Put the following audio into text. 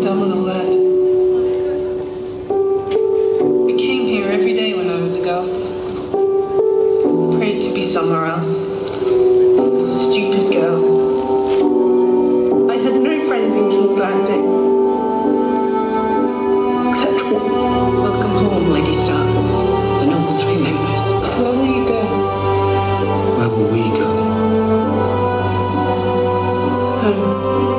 Double the lead. We came here every day when I was a girl. Prayed to be somewhere else. open.